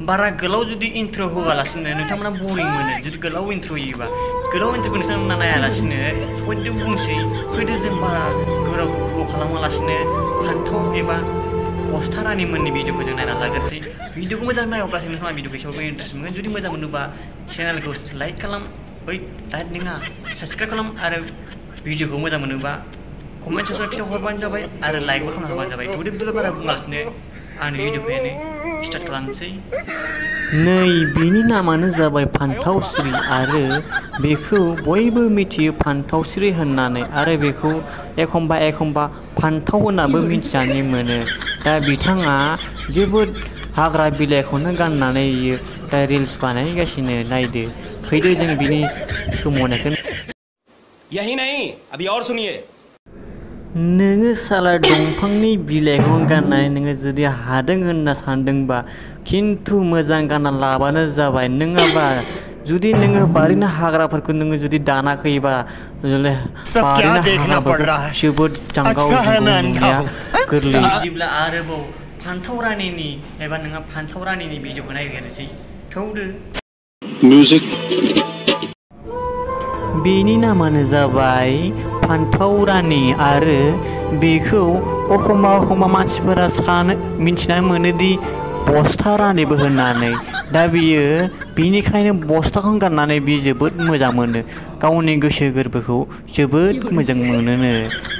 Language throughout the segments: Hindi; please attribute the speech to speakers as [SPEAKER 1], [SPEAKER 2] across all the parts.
[SPEAKER 1] बारा गोलाव जुदि इन्ट्र होआलासिनो नोंथांमोना बरिं मोनो। जुदि गोलाव इन्ट्र होयोबा, गोलाव इन्ट्रखौ नोंथांमोना नायालासिनो सयजों बुंसै फैदो जों बारा गोलाव खालामालासिनो फान्थाव एबा बस्तारानि मोननि भिडिअखौ जों नायना लाग्रोसै भिडिअखौ मोजां नायोब्लासो नोंथाङा भिडिअखौ एसेबाबो इन्टारेस्ट मोनगोन। जुदि मोजां मोनोबा चेनेलखौ लाइक खालाम, ओइ, लाइक नङा, साबस्क्राइब खालाम आरो भिडिअखौ मोजां मोनोबा कमेन्ट सेक्सनाव खिथाव हरबानो जाबाय आरो लाइकबो खालामना होबानो जाबाय जुदि बिदिल' बारा बुङालासिनो आंनि भिडिअखौ एनै स्टार्ट खालामसै नै बेनि नामानो जाबाय फान्थावस्रि आरो बेखौ बयबो मिथियो फान्थावस्रि होननानै आरो बेखौ एखमबा एखमबा फान्थाव होननाबो मिथिनानै मोनो दा बिथाङा जोबोद हाग्रा बिलाइखौनो गाननानै दा रिल्स बानायगासिनो नायदो फैदो जों बिनि सोमोनायखौ
[SPEAKER 2] यही नहीं अभी और सुनिए
[SPEAKER 1] नोङो साला दंफांनि बिलाइखौ गाननानै नोङो जुदि हादों होनना सानदोंबा खिन्थु मोजां गानना लाबानो जाबाय नङाबा जुदि नोङो बारिनि हाग्राफोरखौ नोङो जुदि दानाखैबा
[SPEAKER 3] सब क्या देखना पड़ रहा है?
[SPEAKER 1] जोबोद जांगाव। गोरलै बिदिब्ला आरोबाव फान्थाव रानिनि एबा नोंहा फान्थाव रानिनि भिडिअखौ नायग्रोनोसै थौदो
[SPEAKER 4] music
[SPEAKER 1] बेनि नामानो जाबाय फान्थाव रानि आरो बेखौ एखमबा एखमबा मानसिफोरा सानो मिन्थिना मोनोदि बस्था रानिबो होननानै दा बियो बिनिखायनो बस्थाखौ गाननानै बियो जोबोद मोजां मोनो गावनि गोसो गोरबोखौ जोबोद मोजां मोनोनो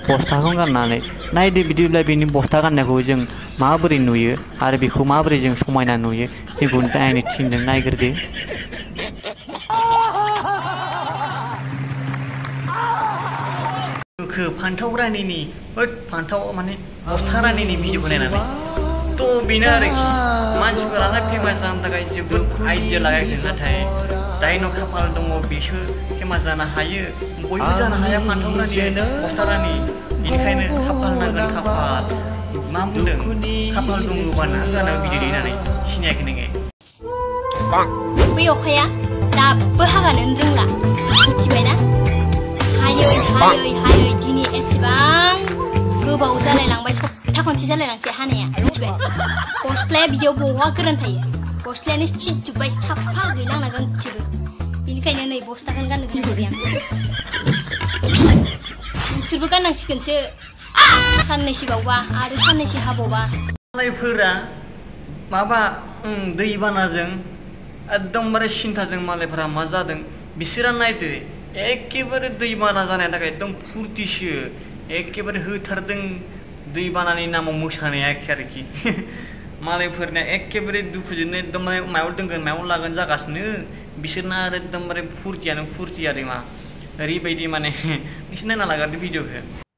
[SPEAKER 1] बस्थाखौ गाननानै नायदो बिदिब्ला बिनि बस्था गाननायखौ जों माबोरै नुयो आरो बेखौ माबोरै जों समायना नुयो जोंखौ नायनो थिनदों नायग्रोदो गोखो फान्थाव रानिनि होद फान्थाव माने बस्था रानिनि भिडिअखौ नायनानै थ' बेनो आरोखि मानसिफोरालाय फेमास जानो थाखाय जोबोद आइडिया लागायदों नाथाय जायनाव खाफाल दङ बेसो फेमास जानो हायो बयबो जानो हाया फान्थाव रानि बस्था रानि बेनिखायनो खाफाल नांगोन खाफाल मा बुंदों खाफाल दङबानो जानो भिडिअ देनानै सिनायाखै नोङो
[SPEAKER 5] बै अखाया दाबो हागानोनो रोंला मिथिबायना हायै हायै हायै दिनै एसेबां गोबाव जालायलांबाय सप्ता खनसे जालायलांसै हानाया मिथिबाय गस्लाया बिदियाव बहा गोरान थायो गस्लायानो सिजोब्बाय साफा गैलांना गांसेबो बेनिखायनो नै बस्थाखौनो गाननो दोनथ'बाय आं नोंसोरबो गाननांसिगोनसो साननैसो बावबा आरो साननैसो हाबावबा
[SPEAKER 1] मालायफोरा माबा उम, दैबानाजों एकदमबारे सिन्थाजों मालायफोरा मा जादों बिसोरा नायदो एखेबारे दैबाना जानायनि थाखाय एकदम फुरथिसो एखेबारे होथारदों दैबानानि नामाव मोसानाया एखे आरोखि। मालायफोरना एखेबारे दुखुजोंनो एकदम मायाव दोनगोन, मायाव लागोन जागासिनो। बिसोरना आरो एकदमबारे फुरथियानो फुरथि आरो मा। ओरैबायदि माने। नोंसोर नायना लाग्रोदो भिडिअखौ